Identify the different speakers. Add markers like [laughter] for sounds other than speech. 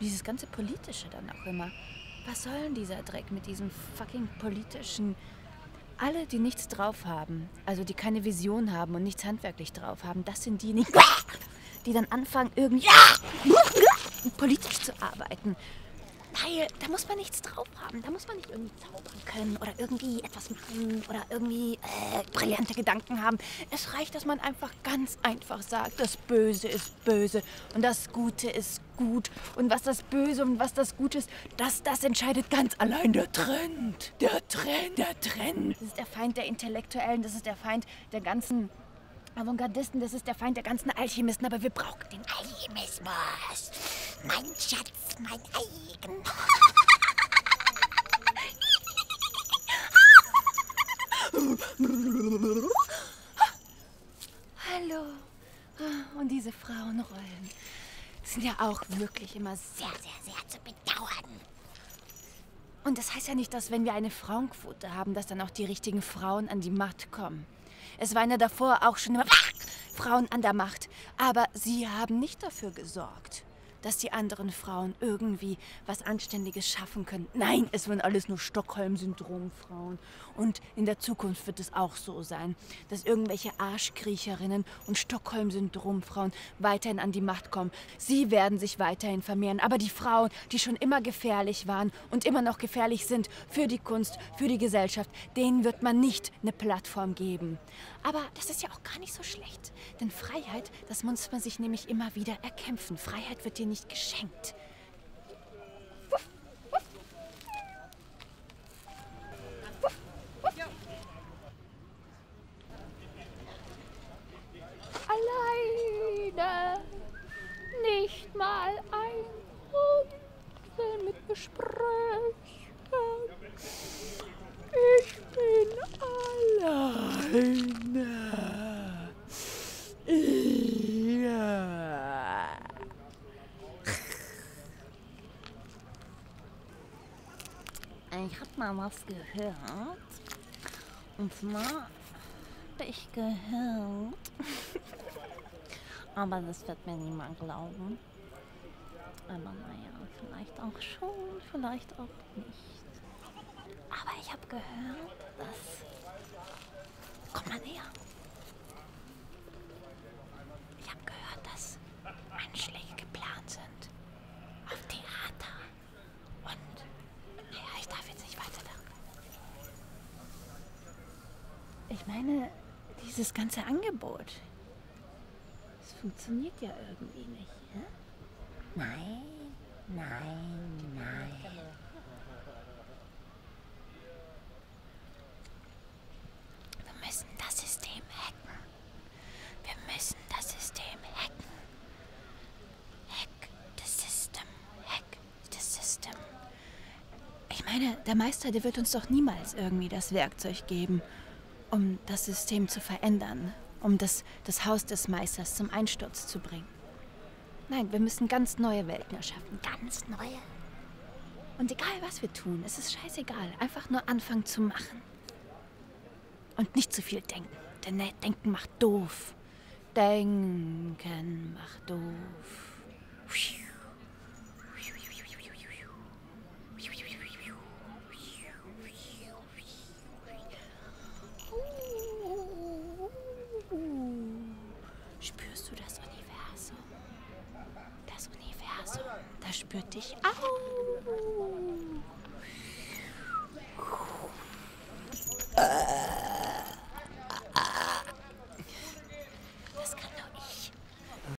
Speaker 1: Dieses ganze Politische dann auch immer. Was soll denn dieser Dreck mit diesem fucking politischen... Alle, die nichts drauf haben, also die keine Vision haben und nichts handwerklich drauf haben, das sind die, [laughs] die dann anfangen, irgendwie [laughs] politisch zu arbeiten. Weil da muss man nichts drauf haben. Da muss man nicht irgendwie zaubern können oder irgendwie etwas machen oder irgendwie äh, brillante Gedanken haben. Es reicht, dass man einfach ganz einfach sagt, das Böse ist böse und das Gute ist gut. Und was das Böse und was das Gute ist, das, das entscheidet ganz allein der Trend. Der Trend, der Trend. Das ist der Feind der Intellektuellen, das ist der Feind der ganzen Avantgardisten, das ist der Feind der ganzen Alchemisten, aber wir brauchen den Alchemismus. Mein Schatz, mein eigen. Hallo. Und diese Frauenrollen sind ja auch wirklich immer sehr, sehr, sehr zu bedauern. Und das heißt ja nicht, dass wenn wir eine Frauenquote haben, dass dann auch die richtigen Frauen an die Macht kommen. Es waren ja davor auch schon immer Frauen an der Macht. Aber sie haben nicht dafür gesorgt, dass die anderen Frauen irgendwie was Anständiges schaffen können. Nein, es waren alles nur Stockholm-Syndrom-Frauen. Und in der Zukunft wird es auch so sein, dass irgendwelche Arschkriecherinnen und Stockholm-Syndrom-Frauen weiterhin an die Macht kommen. Sie werden sich weiterhin vermehren. Aber die Frauen, die schon immer gefährlich waren und immer noch gefährlich sind für die Kunst, für die Gesellschaft, denen wird man nicht eine Plattform geben. Aber das ist ja auch gar nicht so schlecht. Denn Freiheit, das muss man sich nämlich immer wieder erkämpfen. Freiheit wird dir nicht geschenkt. Alleine, nicht mal ein Runzel mit Gespräch. Ich bin alleine. Ja. Ich hab mal was gehört. Und zwar hab ich gehört. [laughs] Aber das wird mir niemand glauben. Aber naja, vielleicht auch schon, vielleicht auch nicht. Aber ich habe gehört, dass. Komm mal näher. Ich habe gehört, dass Anschläge geplant sind. Auf Theater. Und. Naja, ich darf jetzt nicht weiter darüber. Ich meine, dieses ganze Angebot. Es funktioniert ja irgendwie nicht, ja? Nein, nein, nein. Wir müssen das System hacken. Wir müssen das System hacken. Hack the system. Hack the system. Ich meine, der Meister, der wird uns doch niemals irgendwie das Werkzeug geben, um das System zu verändern, um das, das Haus des Meisters zum Einsturz zu bringen. Nein, wir müssen ganz neue Welten erschaffen. Ganz neue. Und egal, was wir tun, es ist scheißegal. Einfach nur anfangen zu machen. Und nicht zu viel denken. Denn ne, Denken macht doof. Denken macht doof. Spürst du das Universum? Das Universum, das spürt dich auch.